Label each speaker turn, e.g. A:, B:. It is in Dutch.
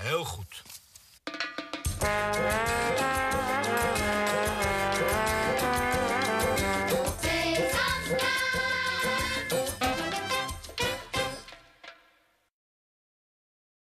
A: Heel goed.